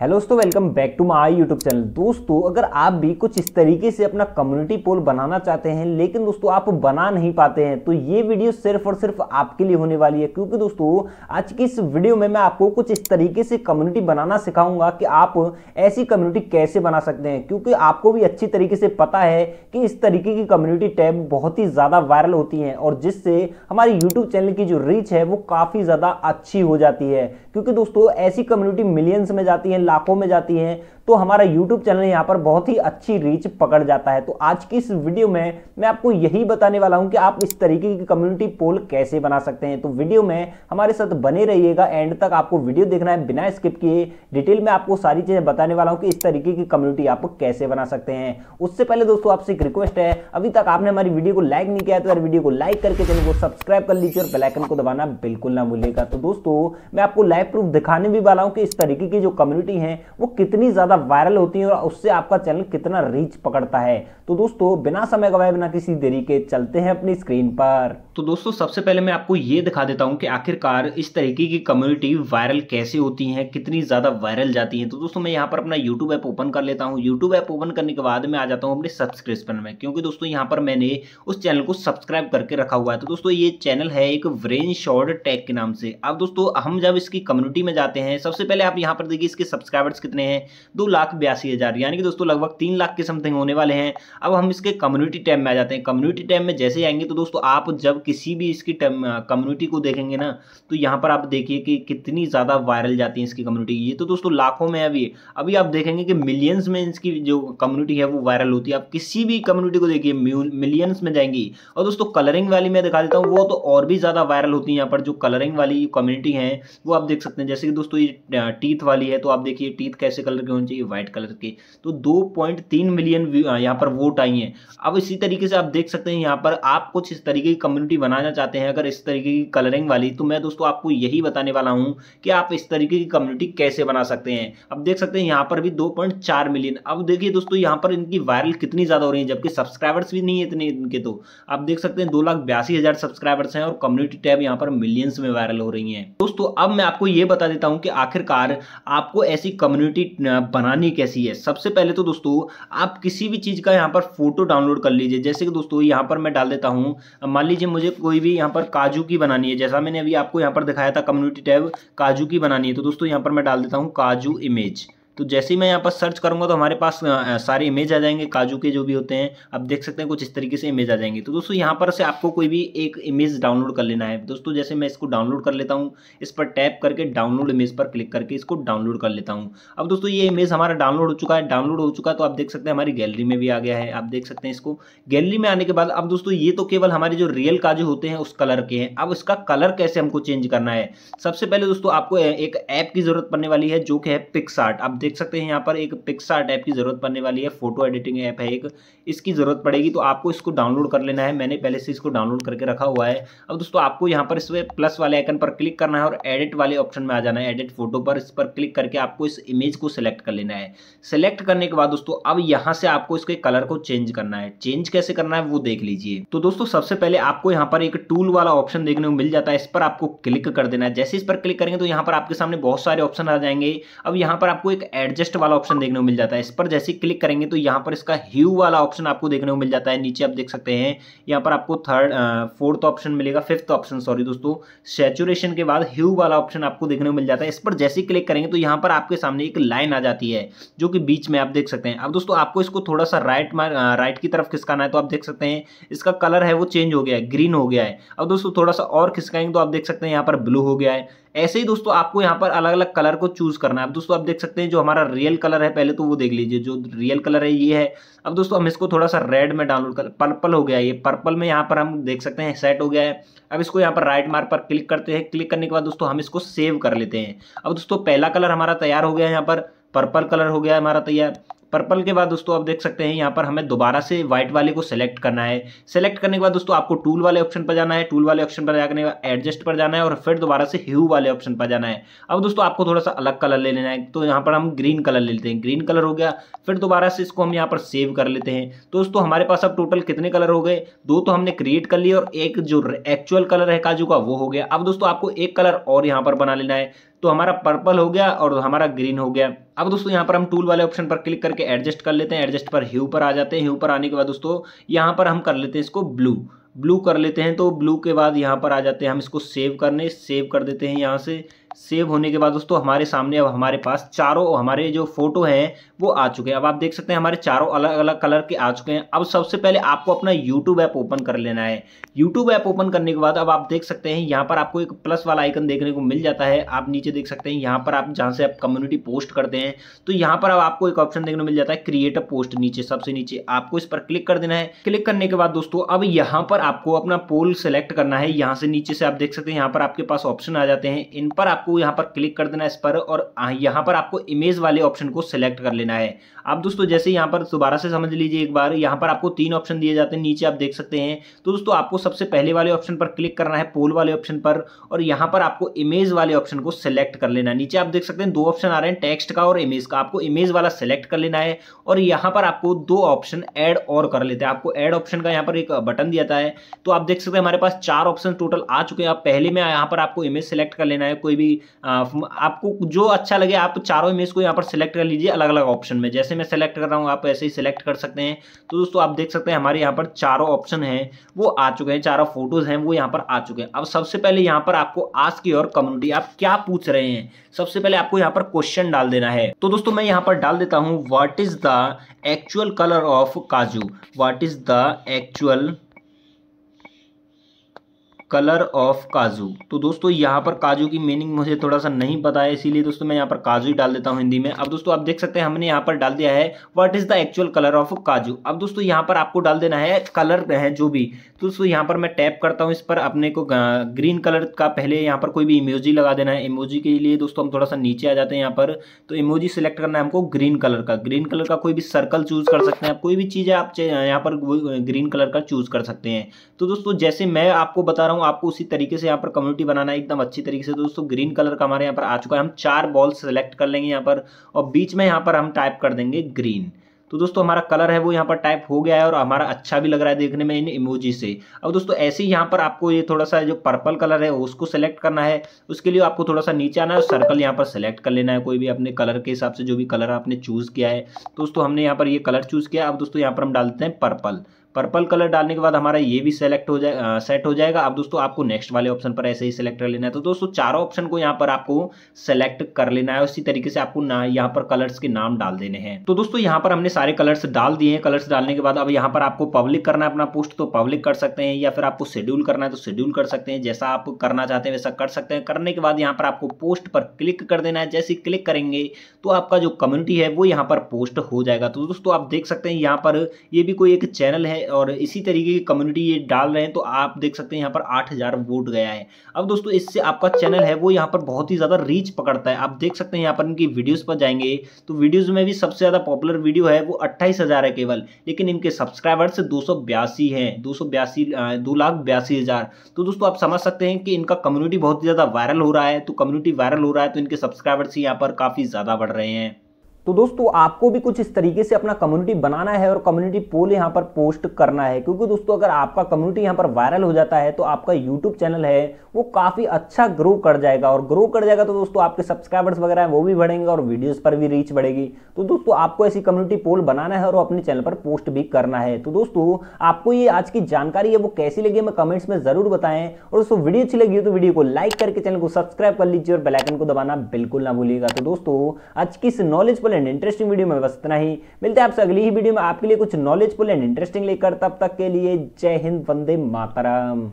Hello दोस्तों welcome back to my YouTube channel दोस्तों, अगर आप भी कुछ इस तरीके से अपना कम्युनिटी पोल बनाना चाहते हैं, लेकिन दोस्तों आप बना नहीं पाते हैं तो ये वीडियो सिर्फ़ और सिर्फ़ आपके लिए होने वाली है, क्योंकि दोस्तों, आज की इस वीडियो में मैं आपको कुछ इस तरीके से कम्युनिटी बनाना सिखाऊँगा कि आप ऐसी कम्युनिटी कैसे बना सकते हैं, क्योंकि आपको भी अच्छी तरीके से पता है कि इस तरीके की कम्युनिटी टैब बहुत ही ज़्यादा वायरल होती हैं, और जिससे हमारे यूट्यूब चैनल की जो रीच है, वो काफ़ी ज़्यादा अच्छी हो जाती है। क्योंकि दोस्तों, ऐसी कम्युनिटी मिलियंस में जाती है लाखों में जाती हैं तो हमारा यूट्यूब चैनल यहाँ पर बहुत ही अच्छी रीच पकड़ जाता है। तो आज की इस वीडियो में मैं आपको यही बताने वाला हूँ कि आप इस तरीके की कम्युनिटी पोल कैसे बना सकते हैं। तो वीडियो में हमारे साथ बने रहिएगा एंड तक आपको वीडियो देखना है बिना स्किप किए। डिटेल में आपको सारी चीज़ें बताने वाला हूँ कि इस तरीके की कम्युनिटी आप कैसे बना सकते हैं। उससे पहले दोस्तों, आपसे एक रिक्वेस्ट है। अभी तक आपने हमारी वीडियो को लाइक नहीं किया तो यार वीडियो को लाइक करके चैनल को सब्सक्राइब कर लीजिए और बेलाइकन को दबाना बिल्कुल ना भूलिएगा। तो दोस्तों, मैं आपको लाइव प्रूफ दिखाने भी वाला हूँ कि इस तरीके की जो कम्युनिटी है, वो कितनी ज़्यादा वायरल होती है और उससे आपका चैनल कितना रीच पकड़ता है। तो दोस्तों, बिना समय गवाए, बिना किसी देरी के चलते हैं अपनी स्क्रीन पर। तो दोस्तों, सबसे पहले मैं आपको ये दिखा देता हूँ कि आखिरकार इस तरीके की कम्युनिटी वायरल कैसे होती है, कितनी ज़्यादा वायरल जाती है। तो दोस्तों, मैं यहाँ पर अपना यूट्यूब ऐप ओपन कर लेता हूँ। यूट्यूब ऐप ओपन करने के बाद मैं आ जाता हूँ अपने सब्सक्रिप्शन में, क्योंकि दोस्तों, यहाँ पर मैंने उस चैनल को सब्सक्राइब करके रखा हुआ है। तो दोस्तों, ये चैनल है एक व्रेन शॉर्ट टैग के नाम से। अब दोस्तों, हम जब इसकी कम्युनिटी में जाते हैं, सबसे पहले आप यहाँ पर देखिए इसके सब्सक्राइबर्स कितने हैं। दो लाख बयासी हज़ार, यानी कि दोस्तों लगभग तीन लाख के समथिंग होने वाले हैं। अब हम इसके कम्युनिटी टैब में आ जाते हैं। कम्युनिटी टैब में जैसे आएँगे तो दोस्तों आप जब किसी भी इसकी कम्युनिटी को देखेंगे ना तो यहाँ पर आप देखिए कि कितनी ज़्यादा वायरल जाती है इसकी कम्युनिटी ये तो दोस्तों लाखों में अभी। अभी आप देखेंगे कि मिलियंस में इसकी जो कम्युनिटी है वो वायरल होती है। आप किसी भी कम्युनिटी को देखिए मिलियंस में जाएँगी। और दोस्तों कलरिंग वाली मैं दिखा देता हूँ, वो तो और भी ज़्यादा वायरल होती है यहाँ पर। जो कलरिंग वाली कम्युनिटी है, वो आप देख सकते हैं। जैसे कि दोस्तों ये टीथ वाली है तो आप देखिए टीथ कैसे कलर के होनी व्हाइट कलर के। तो दो पॉइंट तीन मिलियन यहाँ पर वोट आई हैं। अब इसी तरीके से आप देख सकते हैं यहाँ पर आप कुछ इस तरीके की कम्युनिटी बनाना चाहते हैं, अगर इस तरीके की कलरिंग वाली तो मैं दोस्तों आपको यही बताने वाला हूँ कि आप इस तरीके की कम्युनिटी कैसे बना सकते हैं। अब देख सकते हैं यहाँ पर भी दो मिलियन अब देखिए दोस्तों यहाँ पर इनकी वायरल कितनी ज़्यादा हो रही है, जबकि सब्सक्राइबर्स भी नहीं है इतने इनके तो। आप देख सकते हैं दो सब्सक्राइबर्स हैं और कम्युनिटी टैब यहाँ पर मिलियंस में वायरल हो रही हैं। दोस्तों अब मैं आपको ये बता देता हूँ कि आखिरकार आपको ऐसी कम्युनिटी बनानी कैसी है? सबसे पहले तो दोस्तों, आप किसी भी चीज़ का यहाँ पर फ़ोटो डाउनलोड कर लीजिए। जैसे कि दोस्तों, यहाँ पर मैं डाल देता हूँ, मान लीजिए मुझे कोई भी यहाँ पर काजू की बनानी है। जैसा मैंने अभी आपको यहाँ पर दिखाया था कम्युनिटी टैब काजू की बनानी है। तो दोस्तों, यहाँ पर मैं डाल देता हूँ काजू इमेज तो जैसे ही मैं यहाँ पर सर्च करूँगा तो हमारे पास सारे इमेज आ जाएँगे, काजू के जो भी होते हैं। आप देख सकते हैं कुछ इस तरीके से इमेज आ जाएँगे। तो दोस्तों, यहाँ पर से आपको कोई भी एक इमेज डाउनलोड कर लेना है। दोस्तों, जैसे मैं इसको डाउनलोड कर लेता हूँ, इस पर टैप करके डाउनलोड इमेज पर क्लिक करके इसको डाउनलोड कर लेता हूँ। अब दोस्तों, ये इमेज हमारा डाउनलोड हो चुका है। डाउनलोड हो चुका है तो आप देख सकते हैं हमारी गैलरी में भी आ गया है। आप देख सकते हैं इसको। गैलरी में आने के बाद, अब दोस्तों, ये तो केवल हमारे जो रियल काजू होते हैं, उस कलर के हैं। अब इसका कलर कैसे हमको चेंज करना है? सबसे पहले दोस्तों, आपको एक ऐप की ज़रूरत पड़ने वाली है, जो कि है पिक्स आर्ट आप देख सकते हैं यहाँ पर एक पिक्सार्ट ऐप की ज़रूरत पड़ने वाली है फ़ोटो एडिटिंग ऐप है एक। इसकी ज़रूरत पड़ेगी तो आपको इसको डाउनलोड कर लेना है। मैंने पहले से इसको डाउनलोड करके रखा हुआ है। अब दोस्तों, आपको यहाँ पर इस प्लस वाले आइकन पर क्लिक करना है और एडिट वाले ऑप्शन में आ जाना है। एडिट फ़ोटो पर इस पर क्लिक करके आपको इस इमेज को सिलेक्ट कर लेना है। सिलेक्ट करने के बाद दोस्तों, अब यहाँ से आपको इसके कलर को चेंज करना है। चेंज कैसे करना है, वो देख लीजिए। तो दोस्तों, सबसे पहले आपको यहाँ पर एक टूल वाला ऑप्शन देखने को मिल जाता है। इस पर आपको क्लिक कर देना है। जैसे इस पर क्लिक करेंगे तो यहाँ पर आपके सामने बहुत सारे ऑप्शन आ जाएँगे। अब यहाँ पर आपको एक एडजस्ट वाला ऑप्शन देखने को मिल जाता है। इस पर जैसे क्लिक करेंगे तो यहाँ पर इसका ह्यू वाला ऑप्शन आपको देखने को मिल जाता है। नीचे आप देख सकते हैं, यहाँ पर आपको थर्ड फोर्थ ऑप्शन मिलेगा, फिफ्थ ऑप्शन सॉरी दोस्तों। सेचुरेशन के बाद ह्यू वाला ऑप्शन आपको देखने को मिल जाता है। इस पर जैसे क्लिक करेंगे तो यहाँ पर आपके सामने एक लाइन आ जाती है, जो कि बीच में आप देख सकते हैं। अब दोस्तों, आपको इसको थोड़ा सा राइट राइट की तरफ़ खिसकाना है तो आप देख सकते हैं, इसका कलर है वो चेंज हो गया है ग्रीन हो गया है। अब दोस्तों, थोड़ा सा और खिसकाएँगे तो आप देख सकते हैं, यहाँ पर ब्लू हो गया है। ऐसे ही दोस्तों आपको यहाँ पर अलग अलग कलर को चूज़ करना है। अब दोस्तों आप देख सकते हैं जो हमारा रियल कलर है, पहले तो वो देख लीजिए, जो रियल कलर है, ये है। अब दोस्तों हम इसको थोड़ा सा रेड में डाउनलोड कर पर्पल हो गया ये। पर्पल में यहाँ पर हम देख सकते हैं सेट हो गया है। अब इसको यहाँ पर राइट मार्क पर क्लिक करते हैं। क्लिक करने के बाद दोस्तों हम इसको सेव कर लेते हैं। अब दोस्तों पहला कलर हमारा तैयार हो गया है यहाँ पर। पर्पल कलर हो गया हमारा तैयार। पर्पल के बाद दोस्तों आप देख सकते हैं, यहाँ पर हमें दोबारा से व्हाइट वाले को सिलेक्ट करना है। सेलेक्ट करने के बाद दोस्तों आपको टूल वाले ऑप्शन पर जाना है। टूल वाले ऑप्शन पर जाने एडजस्ट पर जाना है और फिर दोबारा से ह्यू वाले ऑप्शन पर जाना है। अब दोस्तों आपको थोड़ा सा अलग कलर ले लेना है। तो यहाँ पर हम ग्रीन कलर ले लेते हैं। ग्रीन कलर हो गया। फिर दोबारा से इसको हम यहाँ पर सेव कर लेते हैं। तो दोस्तों हमारे पास अब टोटल कितने कलर हो गए? दो तो हमने क्रिएट कर लिए और एक जो एक्चुअल कलर है काजू का, वो हो गया। अब दोस्तों आपको एक कलर और यहाँ पर बना लेना है। तो हमारा पर्पल हो गया और हमारा ग्रीन हो गया। अब दोस्तों, यहाँ पर हम टूल वाले ऑप्शन पर क्लिक करके एडजस्ट कर लेते हैं। एडजस्ट पर ह्यू पर आ जाते हैं। ह्यू पर आने के बाद दोस्तों, यहाँ पर हम कर लेते हैं इसको ब्लू ब्लू कर लेते हैं तो ब्लू के बाद यहाँ पर आ जाते हैं। हम इसको सेव करने सेव कर देते हैं यहाँ से। सेव होने के बाद दोस्तों, हमारे सामने अब हमारे पास चारों, हमारे जो फ़ोटो हैं वो आ चुके हैं। अब आप देख सकते हैं हमारे चारों अलग अलग कलर के आ चुके हैं। अब सबसे पहले आपको अपना यूट्यूब ऐप ओपन कर लेना है। यूट्यूब ऐप ओपन करने के बाद अब आप देख सकते हैं, यहाँ पर आपको एक प्लस वाला आइकन देखने को मिल जाता है। आप नीचे देख सकते हैं, यहाँ पर आप जहाँ से आप कम्युनिटी पोस्ट करते हैं तो यहाँ पर अब आपको एक ऑप्शन देखने को मिल जाता है क्रिएट पोस्ट नीचे, सबसे नीचे। आपको इस पर क्लिक कर देना है। क्लिक करने के बाद दोस्तों, अब यहाँ पर आपको अपना पोल सेलेक्ट करना है। यहाँ से नीचे से आप देख सकते हैं, यहाँ पर आपके पास ऑप्शन आ जाते हैं। इन पर आपको यहाँ पर क्लिक कर देना है इस पर और यहाँ पर आपको इमेज वाले ऑप्शन को सिलेक्ट कर लेना है। अब दोस्तों, जैसे यहाँ पर दोबारा से समझ लीजिए एक बार, यहाँ पर आपको तीन ऑप्शन दिए जाते हैं, नीचे आप देख सकते हैं। तो दोस्तों, आपको सबसे पहले वाले ऑप्शन पर क्लिक करना है पोल वाले ऑप्शन पर, और यहाँ पर आपको इमेज वाले ऑप्शन को सिलेक्ट कर लेना है। नीचे आप देख सकते हैं, दो ऑप्शन आ रहे हैं टेक्स्ट का और इमेज का। आपको इमेज वाला सेलेक्ट कर लेना है, और यहाँ पर आपको दो ऑप्शन ऐड और कर लेते हैं। आपको ऐड ऑप्शन का यहाँ पर एक बटन दिया है। तो आप देख सकते हैं, हमारे पास चार ऑप्शन टोटल आ चुके हैं। आप पहले में यहाँ पर आपको इमेज सेलेक्ट कर लेना है, कोई भी आपको जो अच्छा लगे, आप चारों इमेज को यहाँ पर सिलेक्ट कर लीजिए अलग अलग ऑप्शन में। जैसे मैं सेलेक्ट कर रहा हूँ, आप ऐसे ही सिलेक्ट कर सकते हैं। तो दोस्तों, आप देख सकते हैं, हमारे यहाँ पर चारों ऑप्शन हैं। वो आ चुके हैं, चारों फ़ोटोज़ हैं, वो यहाँ पर आ चुके हैं। अब सबसे पहले यहाँ पर आपको आज की और कम्युनिटी आप क्या पूछ रहे हैं? सबसे पहले आपको यहाँ पर क्वेश्चन डाल देना है। तो दोस्तों, मैं यहाँ पर डाल देता हूँ what is the actual colour of kaju? What is the actual colour of kaju. तो दोस्तों, यहाँ पर काजू की मीनिंग मुझे थोड़ा सा नहीं पता है, इसीलिए दोस्तों, मैं यहाँ पर काजू ही डाल देता हूँ हिंदी में। अब दोस्तों, आप देख सकते हैं, हमने यहाँ पर डाल दिया है what is the actual colour of kaju? अब दोस्तों, यहाँ पर आपको डाल देना है कलर है जो भी। तो दोस्तों, यहाँ पर मैं टैप करता हूँ इस पर, अपने को ग्रीन कलर का पहले यहाँ पर कोई भी इमोजी लगा देना है। इमोजी के लिए दोस्तों, हम थोड़ा सा नीचे आ जाते हैं यहाँ पर। तो इमोजी सिलेक्ट करना है हमको ग्रीन कलर का। ग्रीन कलर का कोई भी सर्कल चूज़ कर सकते हैं आप। कोई भी चीज़ है, आप यहाँ पर ग्रीन कलर का चूज़ कर सकते हैं। तो दोस्तों, जैसे मैं आपको बता रहा हूँ आपको उसी तरीके से यहाँ पर कम्युनिटी बनाना है, एकदम अच्छी तरीके से। दोस्तों ग्रीन कलर का हमारे यहाँ पर आ चुका है। हम चार बॉल सेलेक्ट कर लेंगे यहाँ पर और बीच में यहाँ पर हम टाइप कर देंगे ग्रीन तो दोस्तों, हमारा कलर है वो यहाँ पर टाइप हो गया है और हमारा अच्छा भी लग रहा है देखने में इन इमोजी से। अब दोस्तों, ऐसे ही यहाँ पर आपको ये थोड़ा सा जो पर्पल कलर है उसको सेलेक्ट करना है। उसके लिए आपको थोड़ा सा नीचे आना है और सर्कल यहाँ पर सेलेक्ट कर लेना है। कोई भी अपने कलर के हिसाब से जो भी कलर आपने चूज़ किया है। दोस्तों, हमने यहाँ पर ये कलर चूज़ किया। अब दोस्तों, यहाँ पर हम डालते हैं पर्पल पर्पल कलर डालने के बाद हमारा ये भी सेलेक्ट हो जाए सेट हो जाएगा। अब दोस्तों, आपको नेक्स्ट वाले ऑप्शन पर ऐसे ही सेलेक्ट कर लेना है। तो दोस्तों, चारों ऑप्शन को यहाँ पर आपको सेलेक्ट कर लेना है उसी तरीके से आपको ना, यहाँ पर कलर्स के नाम डाल देने हैं। तो दोस्तों, यहाँ पर हमने सारे कलर्स डाल दिए हैं। कलर्स डालने के बाद अब यहाँ पर आपको पब्लिक करना है अपना पोस्ट तो पब्लिक कर सकते हैं या फिर आपको शेड्यूल करना है तो शेड्यूल कर सकते हैं। जैसा आप करना चाहते हैं, वैसा कर सकते हैं। करने के बाद यहाँ पर आपको पोस्ट पर क्लिक कर देना है। जैसे क्लिक करेंगे तो आपका जो कम्युनिटी है, वो यहाँ पर पोस्ट हो जाएगा। तो दोस्तों, आप देख सकते हैं, यहाँ पर ये भी कोई एक चैनल है और इसी तरीके की कम्युनिटी ये डाल रहे हैं तो आप देख सकते हैं यहाँ पर आठ हज़ार वोट गया है। अब दोस्तों, इससे आपका चैनल है, वो यहाँ पर बहुत ही ज़्यादा रीच पकड़ता है। आप देख सकते हैं यहाँ पर इनकी वीडियोज़ पर जाएँगे तो वीडियोज़ में भी सबसे ज़्यादा पॉपुलर वीडियो है, वो अट्ठाईस है केवल, लेकिन इनके सब्सक्राइबर्स दो सौ बयासी हैं, दो सौ बयासी दो लाख बयासी हज़ार। तो दोस्तों, आप समझ सकते हैं कि इनका कम्युनिटी बहुत ही ज़्यादा वायरल हो रहा है तो कम्युनिटी वायरल हो रहा है तो इनके सब्सक्राइबर्स यहाँ पर काफ़ी ज़्यादा बढ़ रहे हैं। तो दोस्तों, आपको भी कुछ इस तरीके से अपना कम्युनिटी बनाना है और कम्युनिटी पोल यहाँ पर पोस्ट करना है। क्योंकि दोस्तों, अगर आपका कम्युनिटी यहाँ पर वायरल हो जाता है तो आपका यूट्यूब चैनल है, वो काफ़ी अच्छा ग्रो कर जाएगा। और ग्रो कर जाएगा तो दोस्तों, आपके सब्सक्राइबर्स वगैरह हैं, वो भी बढ़ेंगे और वीडियोज़ पर भी रीच बढ़ेगी। तो दोस्तों, आपको ऐसी कम्युनिटी पोल बनाना है और अपने चैनल पर पोस्ट भी करना है। तो दोस्तों, आपको ये आज की जानकारी है, वो कैसी लगी हमें कमेंट्स में ज़रूर बताएँ। और दोस्तों, वीडियो अच्छी लगी हो तो वीडियो को लाइक करके चैनल को सब्सक्राइब कर लीजिए और बेलाइकन को दबाना बिल्कुल ना भूलिएगा। तो दोस्तों, आज की इस नॉलेजफुल एंड इंटरेस्टिंग वीडियो में बस इतना ही। मिलते हैं आपसे अगली ही वीडियो में। आपके लिए कुछ नॉलेजफुल एंड इंटरेस्टिंग लेकर तब तक के लिए जय हिंद, वंदे मातरम।